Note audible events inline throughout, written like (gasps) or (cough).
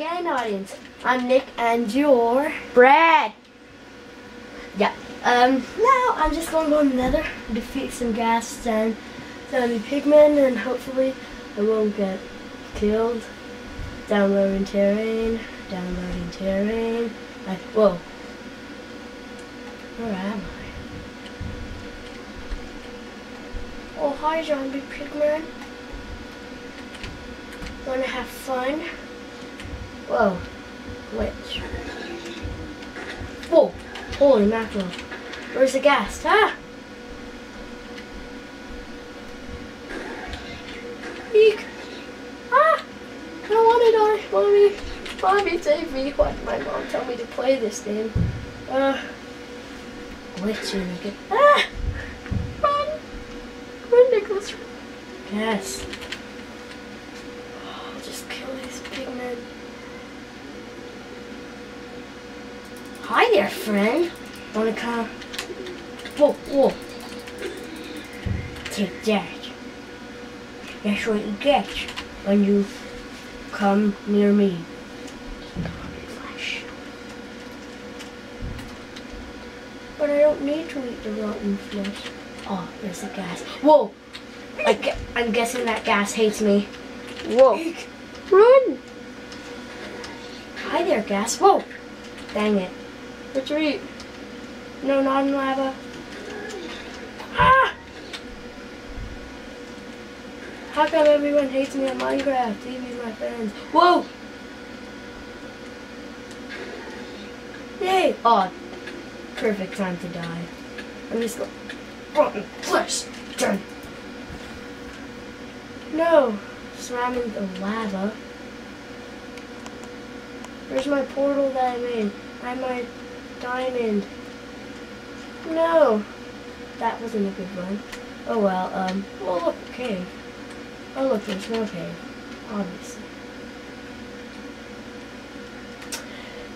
again, audience. I'm Nick and you're Brad. Yeah. Um, now I'm just going to go in the nether, defeat some ghasts and zombie pigmen, and hopefully I won't get killed. Downloading terrain, downloading terrain. I, whoa. Where am I? Oh, hi, zombie pigman. Wanna have fun? Whoa. Glitch. Whoa. Holy mackerel. Where's the ghast? Ah! Eek. Ah! I don't want to die. Mommy. Mommy, save me. Why did my mom tell me to play this game? Uh. Glitching again. Ah! Run! Run, Nicholas. Yes. I'll just kill these pigmen. Hi there, friend. Wanna come? Whoa, whoa. Take that. That's what you get when you come near me. Flesh. But I don't need to eat the rotten flesh. Oh, there's the ghast. Whoa! I gue- I'm guessing that ghast hates me. Whoa. Run! Hi there, ghast. Whoa! Dang it. Retreat. No, not in lava. Ah! How come everyone hates me on Minecraft? Even my friends. Whoa! Yay! Oh, perfect time to die. I'm just going. Rotten flesh! Done. No! Slamming the lava. Where's my portal that I made? I my diamond. No! That wasn't a good one. Oh well, um, oh look, a cave. Oh look, there's no cave. Obviously.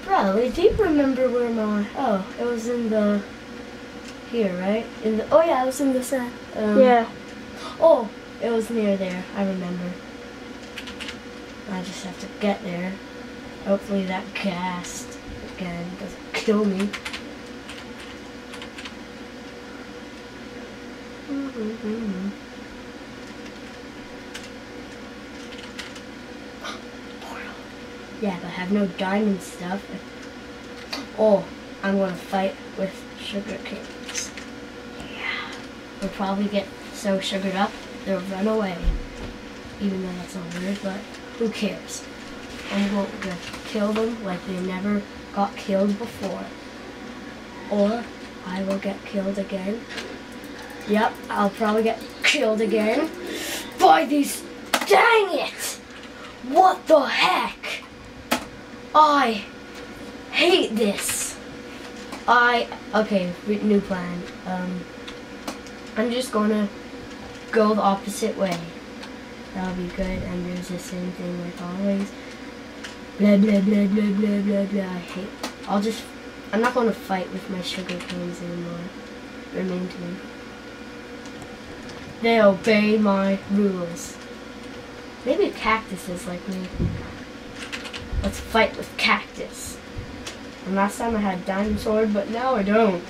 Bradley, do you remember where my, oh, it was in the, here, right? In the, oh yeah, it was in the set. Um, Yeah. Oh, it was near there. I remember. I just have to get there. Hopefully that ghast again doesn't kill me. Yeah, but I have no diamond stuff. Oh, I'm gonna fight with sugar canes. Yeah. They'll probably get so sugared up they'll run away. Even though that's not weird, but who cares? I'm going to kill them like they never got killed before. Or I will get killed again. Yep, I'll probably get killed again by these. Dang it! What the heck? I hate this. I okay. New plan. Um, I'm just gonna go the opposite way. That'll be good. And there's the same thing like always. Blah blah blah blah blah blah blah. I hate. I'll just. I'm not going to fight with my sugar canes anymore. Remain to me. They obey my rules. Maybe cactuses like me. Let's fight with cactus. And last time I had sword, but now I don't.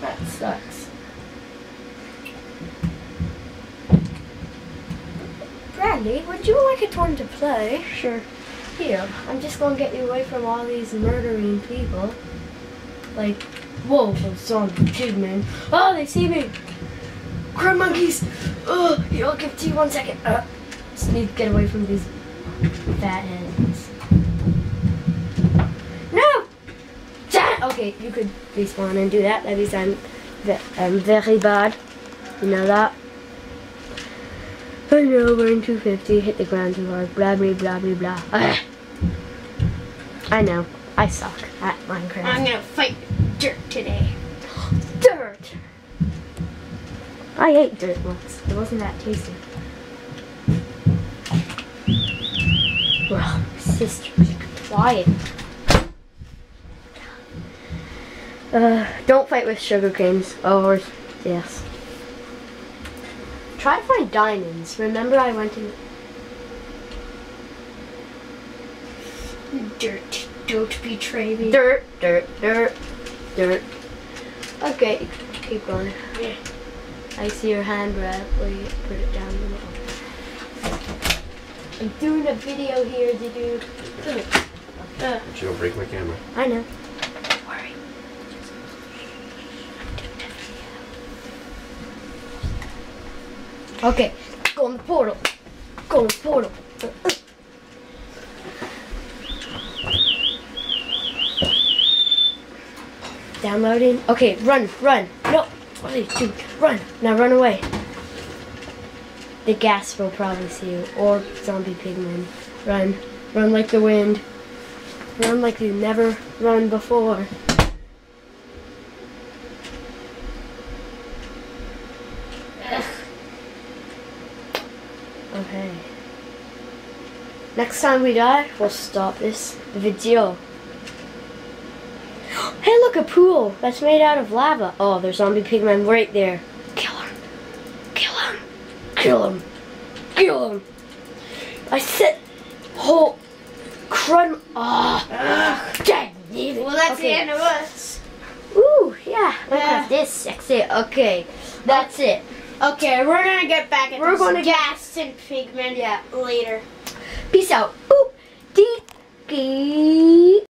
That sucks. Brandy, would you like a turn to play? Sure. Here, I'm just gonna get you away from all these murdering people. Like, whoa, those zombie pigmen. Oh, they see me! Crab monkeys! Oh, I'll give you one second. Uh, just need to get away from these fat heads. No! Okay, you could respawn and do that. Means I'm, I'm very bad. You know that? I know, we're in 250, hit the ground too hard, blah blah blah blah blah. Ugh. (sighs) I know, I suck at Minecraft. I'm gonna fight dirt today. (gasps) dirt! I ate dirt once, it wasn't that tasty. Well, sister, be quiet. Uh, don't fight with sugar canes. Or, yes. Try to find diamonds. Remember I went in... Dirt. Don't betray me. Dirt, dirt, dirt, dirt. Okay, keep going. Yeah. I see your hand wrap where you put it down. I'm doing a video here to do. Uh, But you don't break my camera. I know. Okay, go in the portal. Go in the portal. Downloading. Okay, run, run. No. What are you doing? Run. Now run away. The ghast will probably see you. Or zombie pigmen. Run. Run like the wind. Run like you never run before. Okay. Next time we die, we'll stop this video. (gasps) Hey, look, a pool that's made out of lava. Oh, there's zombie pigmen right there. Kill him. Kill him. Kill him. Kill him. I said, whole crud. Ah, dang it. Well, that's okay. the end of us. Ooh, yeah. Look Yeah. at this sexy. Okay, that's it. Okay, we're gonna get back at We're this gonna ghast and pigmen Yeah. later. Peace out. Boop. Dee.